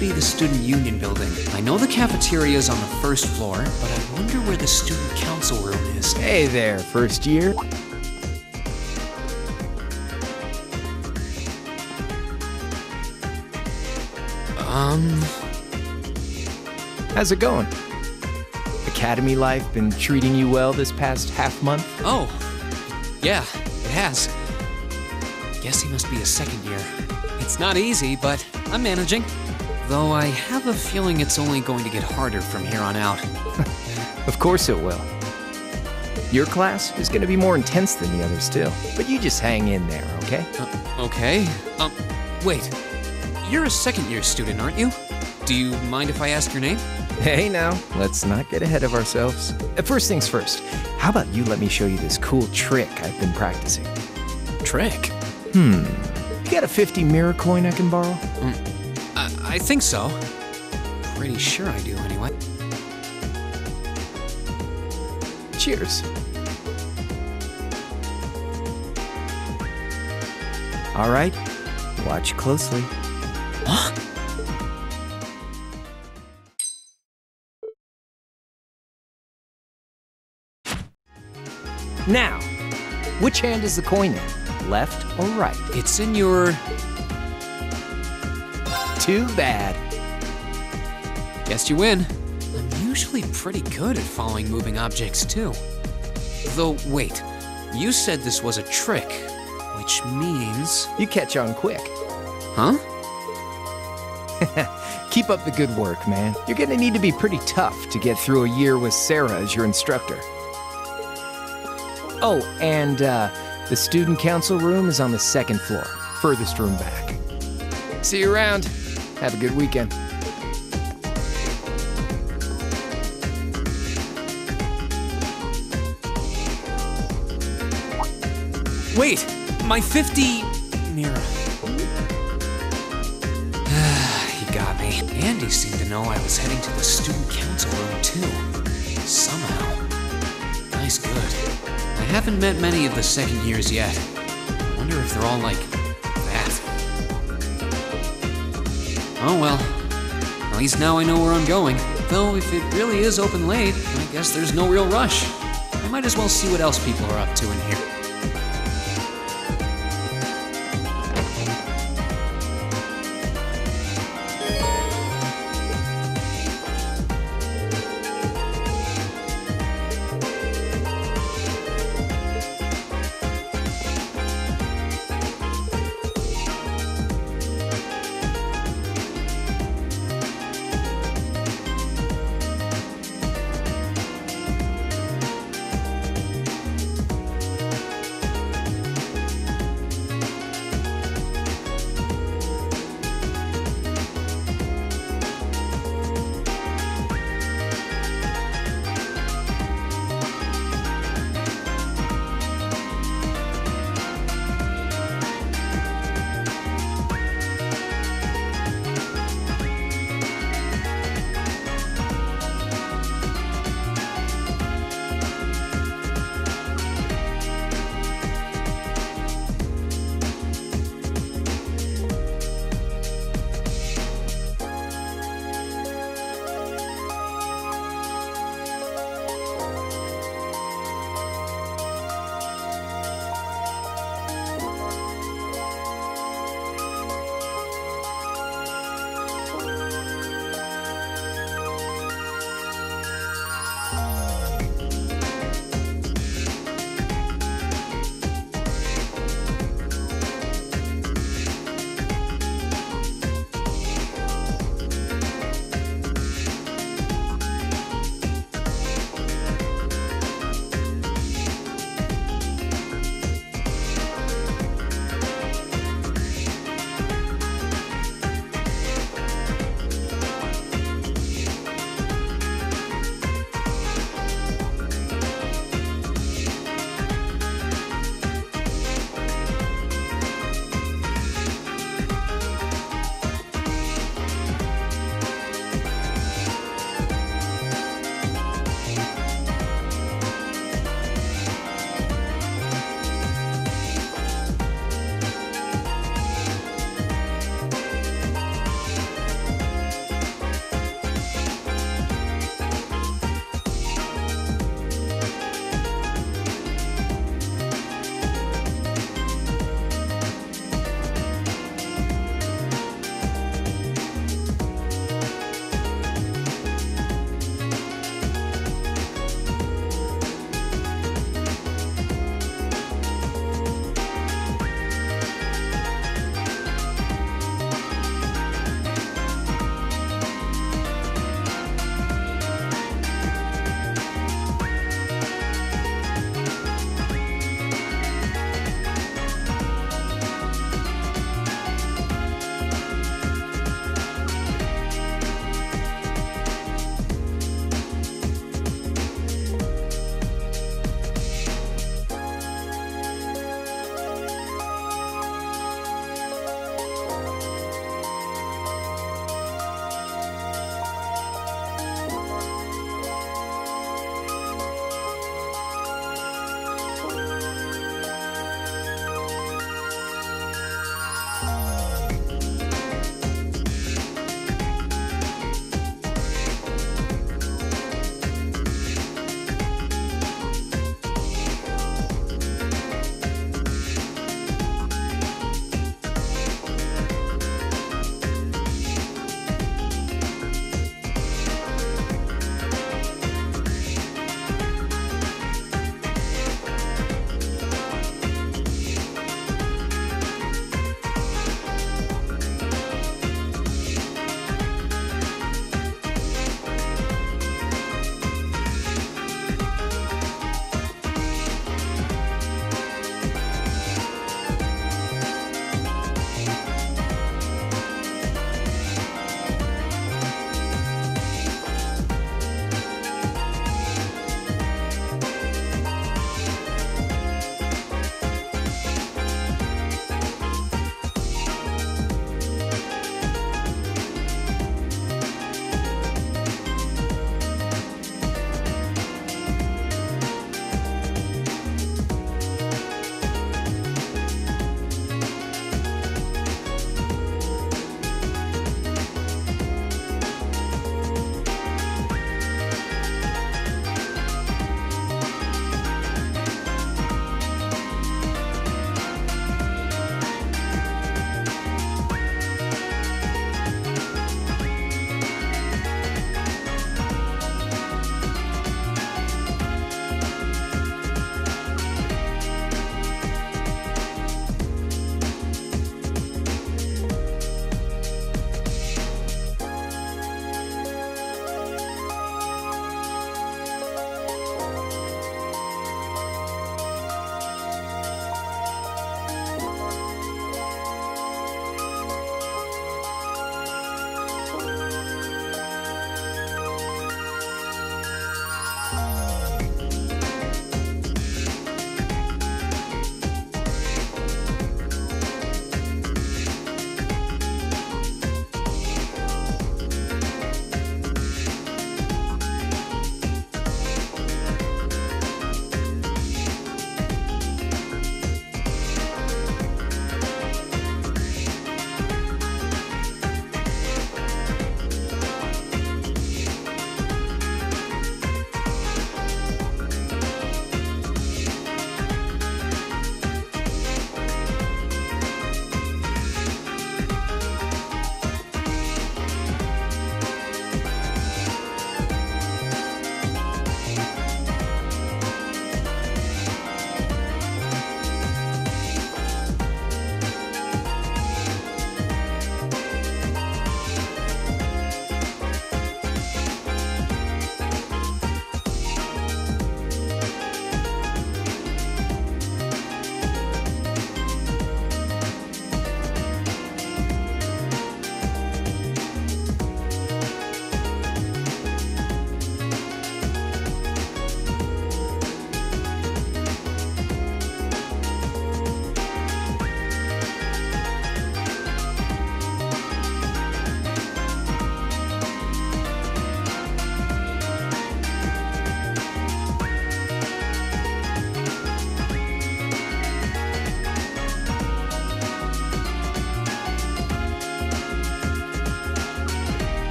be the Student Union building. I know the cafeteria is on the first floor, but I wonder where the Student Council room is. Hey there, first year. Um, How's it going? Academy life been treating you well this past half month? oh, yeah, it has. Guess he must be a second year. It's not easy, but I'm managing. Though I have a feeling it's only going to get harder from here on out. Of course it will. Your class is gonna be more intense than the others too, but you just hang in there, okay? Uh, okay. Um, wait. You're a second year student, aren't you? Do you mind if I ask your name? Hey now, let's not get ahead of ourselves. Uh, First things first, how about you let me show you this cool trick I've been practicing? Trick. Hmm. You got a 50 mira coin I can borrow? I, I think so. Pretty sure I do, anyway. Cheers. All right, watch closely. Huh? Now, which hand is the coin in? Left or right? It's in your. Too bad. Guess you win. I'm usually pretty good at following moving objects, too. Though, wait. You said this was a trick, which means. You catch on quick. Huh? Keep up the good work, man. You're gonna need to be pretty tough to get through a year with Sara as your instructor. Oh, and uh, the student council room is on the second floor, furthest room back. See you around. Have a good weekend. Wait! My 50. Mira. he got me. Andy seemed to know I was heading to the student council room, too. Somehow. Nice good. I haven't met many of the second years yet. I wonder if they're all like Oh well. At least now I know where I'm going. Though, if it really is open late, I guess there's no real rush. I might as well see what else people are up to in here.